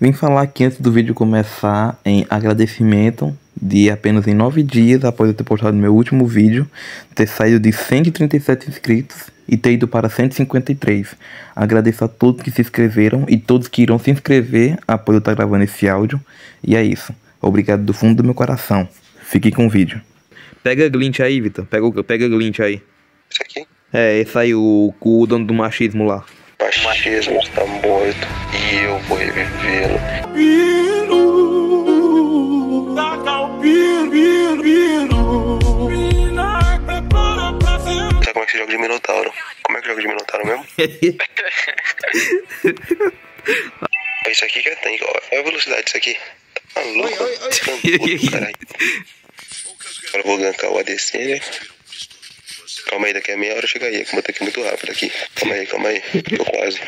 Vim falar aqui antes do vídeo começar em agradecimento de apenas em 9 dias após eu ter postado meu último vídeo, ter saído de 137 inscritos e ter ido para 153. Agradeço a todos que se inscreveram e todos que irão se inscrever após eu estar gravando esse áudio. E é isso. Obrigado do fundo do meu coração. Fique com o vídeo. Pega glint aí, Vitor. Pega, pega glint aí. Isso aqui? É, esse aí, o, o dono do machismo lá. Machismo está morto e eu vou revivê-lo. Piro, piro, piro. Sabe como é que se joga de Minotauro? Como é que joga de Minotauro mesmo? É Isso aqui que é tanque. Olha a velocidade disso aqui. Tá maluco? Tancudo, caralho. Agora eu vou gankar o ADC, né? Calma aí, daqui a meia hora eu chego aí. Que eu aqui muito rápido aqui. Calma aí, calma aí. Tô quase.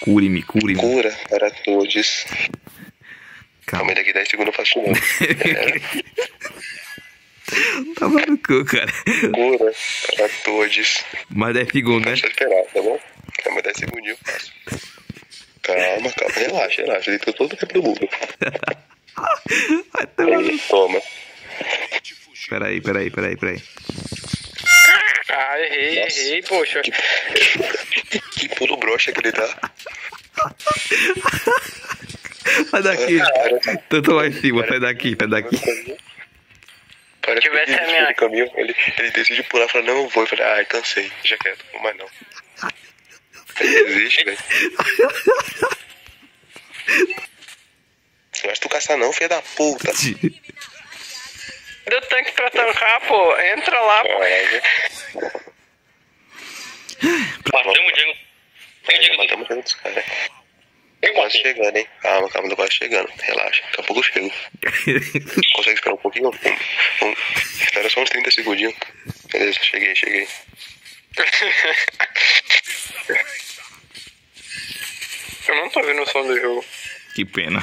Cure-me, cure-me. Cura para todos. Calma aí, daqui 10 segundos eu faço. É, Tá maluco, cara. cura para todos. Mais 10 segundos, né? Deixa eu esperar, tá bom? Calma, 10 segundinhos eu faço. Calma, calma, relaxa, relaxa. Ele tá todo o tempo do mundo. Tá Aí, toma. Peraí, peraí, peraí, peraí. Ah, errei, Nossa. errei, poxa. Que pulo broxa que ele dá. Sai daqui. Tanto lá em cima, sai daqui, sai daqui. Parece que Tivesse ele a minha- caminho, ele, ele decide pular e fala, não, eu vou. Eu falei, ai, cansei, já vou mais não. Ele desiste, velho. Não acho tu caçar não, filha da puta. Deu tanque pra tancar, pô. Entra lá, pô. Matamos o Diego. Matamos o Diego dos caras. Tô quase chegando, hein? Calma, calma, tô quase chegando. Relaxa, daqui a pouco eu chego. Consegue esperar um pouquinho? Um, um, espera só uns 30 segundinhos. Beleza, cheguei, cheguei. Eu não tô vendo o som do jogo. Que pena.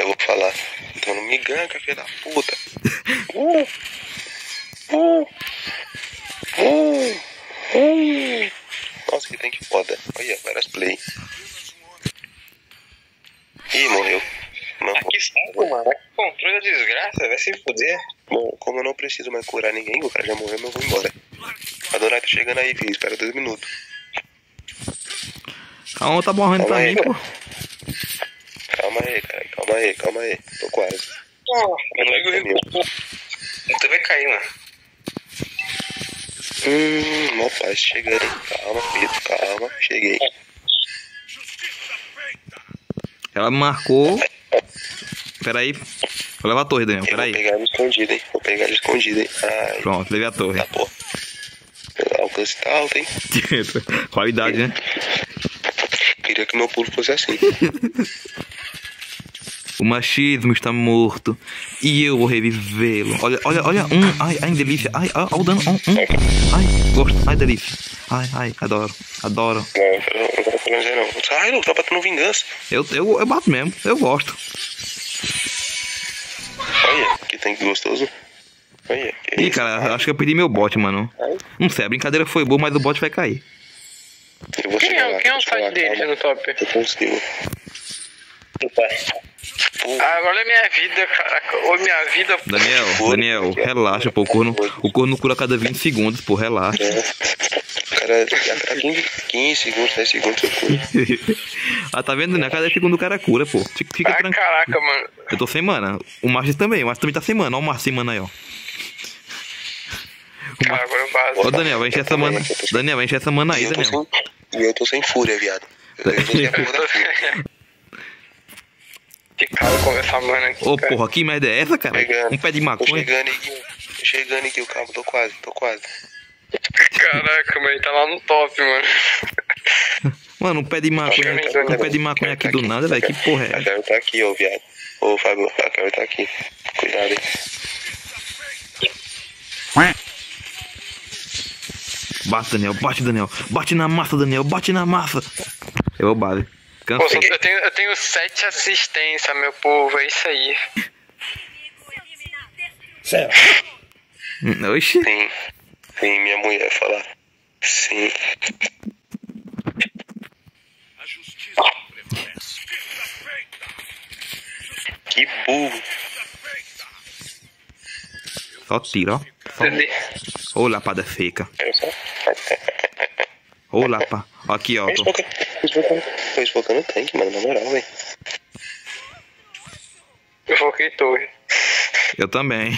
Eu vou falar. Então não me ganca, filha da puta. Uh, uh, uh, uh. Nossa, que tem que foda. Olha, várias play. Ih, morreu. Não, Que saco, mano. Que controle da desgraça. Vai se fuder. Bom, como eu não preciso mais curar ninguém, o cara já morreu, mas eu vou embora. A Donai tá chegando aí, filho. Espera dois minutos. A onda tá morrendo Calma aí, também, pô. Calma aí. Calma aí. Tô quase. Rodrigo Tu vai cair, mano. Hum, mó paz chegando, hein? Calma, filho. Calma. Cheguei. Ela me marcou. Peraí. Vou levar a torre, Daniel. Eu vou Peraí. pegar ele escondido, hein? Vou pegar ele escondido, hein? Ai, Pronto, levei a torre. tá, pô. O alcance tá alto, hein? Qualidade, né? Queria que meu pulo fosse assim. O machismo está morto. E eu vou revivê-lo. Olha, olha, olha. Um. Ai, ai, delícia. Ai, ai, olha o dano. Um, um. Ai, gosto. Ai, delícia. Ai, ai, adoro. Adoro. Não, eu não falar dizer não. Ai, não, tá batendo vingança. Eu, eu, eu bato mesmo. Eu gosto. Olha, que tanque gostoso. Olha, que Ih, cara, acho que eu perdi meu bot, mano. Não sei, a brincadeira foi boa, mas o bot vai cair. Eu vou Quem é, lá, quem é o site dele no top? Eu consigo. Ah, olha a minha vida, caraca. Ô, minha vida. Daniel, Daniel, relaxa, pô. O corno, o corno cura a cada 20 segundos, pô, relaxa. É. Cara, a cada 15, 15 segundos, 10 segundos eu curo. ah, tá vendo, né? A cada segundo o cara cura, pô. Fica, fica Ah, tranquilo. caraca, mano. Eu tô sem mana. O Márcio também, o Márcio também tá sem mana. Olha o Márcio sem mana aí, ó. Ah, agora eu bato. Ô, Daniel, vai encher essa mana. Daniel, vai encher essa mana aí, Daniel. e eu tô sem fúria, viado. Eu tô sem a porra da fúria. Que cara com essa mana aqui. Ô, cara. porra, que merda é essa, cara? Pegando. Um pé de Tô maconha. chegando aqui, tô chegando aqui, calma, tô quase, tô quase. Caraca, mas ele tá lá no top, mano. Mano, um pé de maconha, um pé de maconha aqui do nada, velho. Que porra é A? Carol tá aqui, ô viado. Ô, Fábio, a Carol tá aqui. Cuidado, hein. Bate, Daniel, bate, Daniel. Bate na massa, Daniel, bate na massa. Eu vou eu, tenho, eu tenho sete assistências, meu povo. É isso aí. Sério? Oxi. Sim. Sim, minha mulher fala. Sim. A justiça prevalece. Que burro. Só tiro. ó. Ô, oh, lapada feca. Ô, lapa. Aqui, ó. Tô o tanque, mano, na moral, velho. Eu foquei torre. Eu também.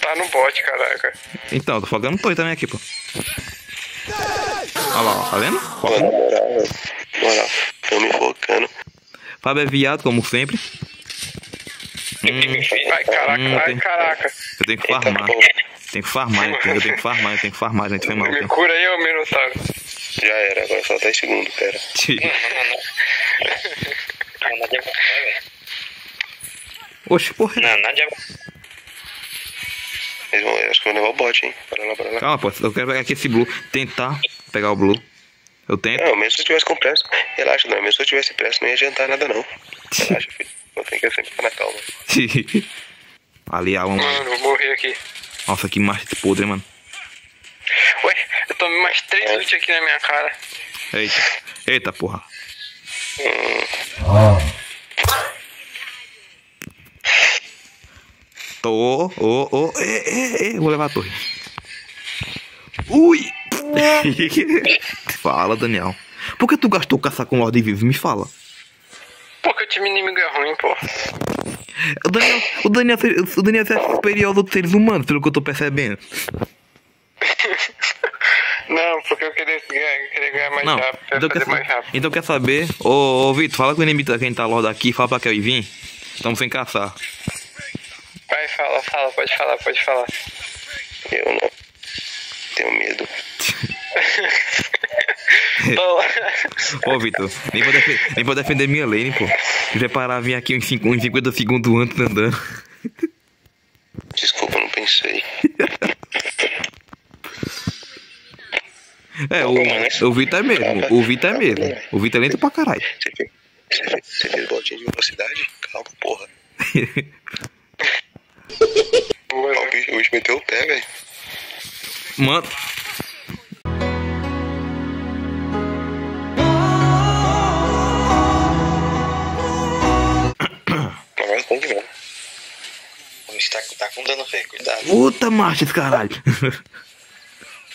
Tá no bot, caraca. Então, tô fogando torre também aqui, pô. Olha lá, ó. Tá vendo? Mano, na moral, velho. Moral, tô me focando. Fábio é viado, como sempre. Ai, caraca, Hum, ai, tem- caraca. Eu tenho que Eita, farmar. porra. Tem que farmar, eu tenho, eu tenho que farmar, eu tenho que farmar, gente. Foi mal. Me cura aí, ô Minotauro. Já era, agora só 10 segundos, pera. Não, velho. Oxe, porra. Não, Nadia vai. Eles vão, eu acho que vão levar o bot, hein. Bora lá, bora lá. Calma, pô. Eu quero pegar aqui esse blue. Tentar pegar o blue. Eu tento. Não, mesmo se eu tivesse com pressa, relaxa, não. Mesmo se eu tivesse pressa, não ia adiantar nada, não. Relaxa, filho. Eu tenho que sempre ficar na calma. Ali um. Mano, vou morrer aqui. Nossa, que macho podre, mano. Tomei mais três ult aqui na minha cara. Eita. Eita, porra. Tô. Ô, ô. É, é, é. Vou levar a torre. Ui! fala, Daniel. Por que tu gastou caçar com ordem vivo? Me fala. Porque o time inimigo é ruim, pô. O Daniel, o Daniel, o Daniel é superior aos outros seres humanos, pelo que eu tô percebendo. Não, porque eu queria ganhar mais Não, rápido, então quer, mais rápido. então quer saber? Ô, ô Vitor, fala com o inimigo quem tá logo aqui, fala pra Kelly vir. Estamos sem caçar. Vai, fala, fala, pode falar, pode falar. Eu não. Tenho medo. Ô, Vitor, nem vou, defe- nem vou defender minha lane, pô. Se vai parar vir aqui uns, cinco- uns 50 segundos antes andando. Desculpa, eu não pensei. É, o, o Vitor é mesmo. O Vitor é mesmo. O Vitor é lento pra caralho. Você fez, você botinha de velocidade? Calma, porra. O bicho, o bicho meteu o pé, velho. Mano, tá, tá com dano, velho. Cuidado. puta marcha caralho.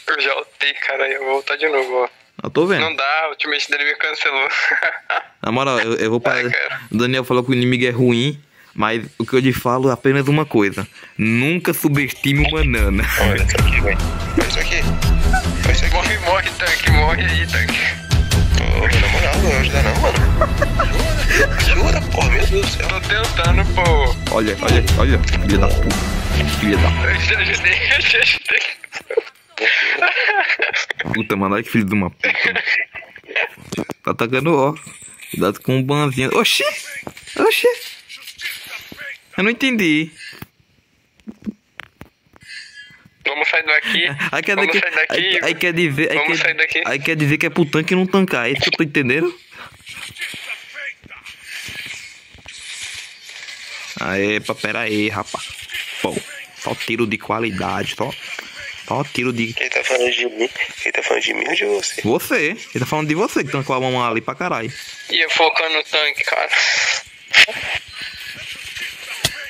Eu já ultei, cara, eu vou voltar de novo, ó. Eu tô vendo. Não dá, o ultimate dele me cancelou. Na moral, eu, eu vou parar. Ai. O Daniel falou que o inimigo é ruim, mas o que eu lhe falo é apenas uma coisa: nunca subestime o banana. Olha isso aqui, velho. Olha isso aqui. Olha isso aqui. morre, morre, tanque, morre aí, tanque. Ô, na moral, não vai ajudar não, mano. Ajuda, ajuda, porra, meu Deus do céu. Tô tentando, pô. Olha, olha, olha, filha da puta. Filha da Eu já ajudei, eu já ajudei. Puta, mano, olha que filho de uma puta. Tá atacando, ó. Cuidado com o banzinho. Oxi! Oxi! Eu não entendi. Vamos sair daqui. Aí quer dizer Vamos que. sair daqui. Aí, quer dizer. Aí quer, daqui. Aí quer dizer que é pro tanque não tancar. É isso que eu tô entendendo? Aê, pera aí, rapaz. Pô, só tiro de qualidade, só. Só tiro de. Quem tá falando de mim? Quem tá falando de mim ou de você? Você, ele tá falando de você que tancou a mão ali pra caralho. E eu focando no tanque, cara.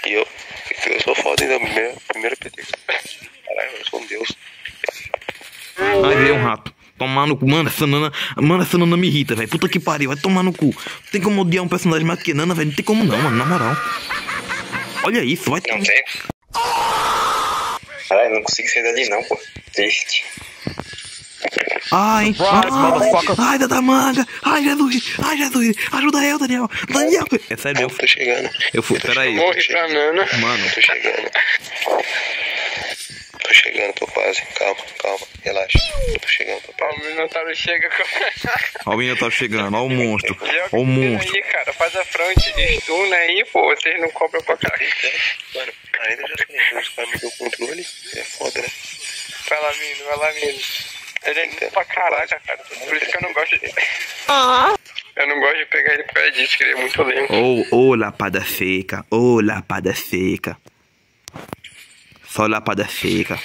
E eu, eu sou foda ainda, primeira, primeira PT. Caralho, eu sou um deus. Aí veio um rato. Tomar no cu. Mano, essa Nana. Mano, essa Nana me irrita, velho. Puta que pariu, vai tomar no cu. Tem como odiar um personagem mais que Nana, velho? Não tem como não, mano, na moral. Olha isso, vai Não tomar. tem? Caralho, não consigo sair dali não, pô. Triste. Ai, ai, ai, da manga. Ai, Jesus. Ai, Jesus. Ajuda eu, Daniel. Daniel. É sério, eu, Tô chegando. eu fui. Peraí. Morre pra Nana. Mano, Tô chegando. Tô chegando, tô quase. Calma, calma, relaxa. Tô chegando, tô Ó, perto. o Minotauro chega com... ó o menino tá chegando, ó o monstro. Ó o monstro. aí, cara. Faz a frente. Stuna aí, pô. Vocês não cobram pra caralho. Mano, ainda já sei, os caras me deu controle. É foda, né? Vai lá, Mino. Vai lá, Mino. Ele é lindo pra caraca, cara. Por isso que eu não gosto de... Eu não gosto de pegar ele por causa disso, que ele é muito lento. Ô, ô, lapada seca. Ô, lapada seca. Só lapada seca.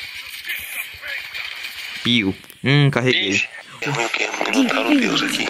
Pio. Hum, carreguei. Ixi. É ruim o quê? Minotauro um deus aqui.